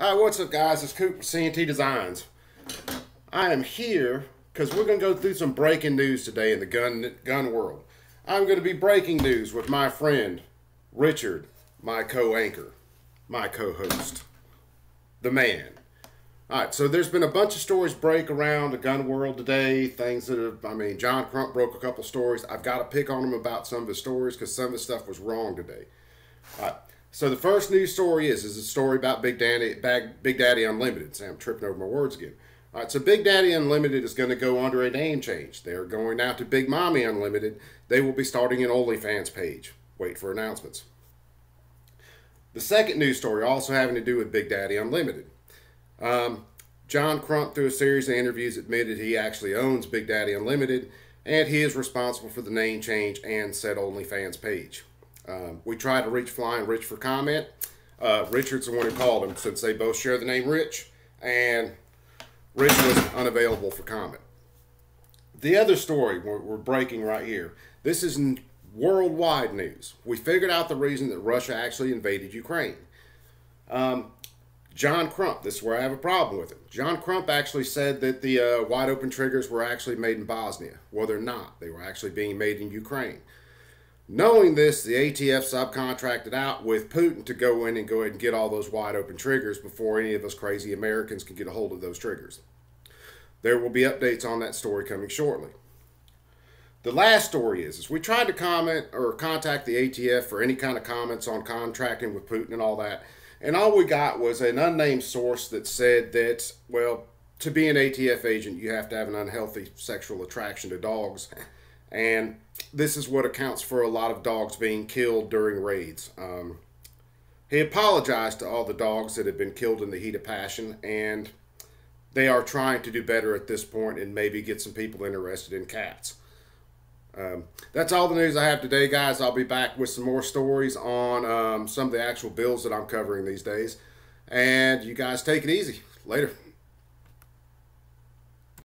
Hi, what's up, guys? It's Coop with CNT Designs. I am here because we're going to go through some breaking news today in the gun gun world. I'm going to be breaking news with my friend Richard, my co-anchor, my co-host, the man. All right, so there's been a bunch of stories break around the gun world today. Things that have, I mean, John Crump broke a couple stories. I've got to pick on him about some of his stories because some of the stuff was wrong today. All right. So the first news story is is a story about Big Daddy Big Daddy Unlimited. I'm tripping over my words again. All right, so Big Daddy Unlimited is going to go under a name change. They're going now to Big Mommy Unlimited. They will be starting an OnlyFans page. Wait for announcements. The second news story also having to do with Big Daddy Unlimited. Um, John Crump, through a series of interviews, admitted he actually owns Big Daddy Unlimited, and he is responsible for the name change and said OnlyFans page. Um, we tried to reach Flying Rich for comment. Uh, Richard's the one who called him since they both share the name Rich, and Rich was unavailable for comment. The other story we're, we're breaking right here. This is worldwide news. We figured out the reason that Russia actually invaded Ukraine. Um, John Crump, this is where I have a problem with it. John Crump actually said that the uh, wide open triggers were actually made in Bosnia. Well, they're not. They were actually being made in Ukraine. Knowing this, the ATF subcontracted out with Putin to go in and go ahead and get all those wide open triggers before any of us crazy Americans can get a hold of those triggers. There will be updates on that story coming shortly. The last story is, is we tried to comment or contact the ATF for any kind of comments on contracting with Putin and all that, and all we got was an unnamed source that said that, well, to be an ATF agent, you have to have an unhealthy sexual attraction to dogs. And this is what accounts for a lot of dogs being killed during raids. Um, he apologized to all the dogs that had been killed in the heat of passion, and they are trying to do better at this point and maybe get some people interested in cats. Um, that's all the news I have today, guys. I'll be back with some more stories on um, some of the actual bills that I'm covering these days. And you guys take it easy. Later.